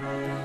Thank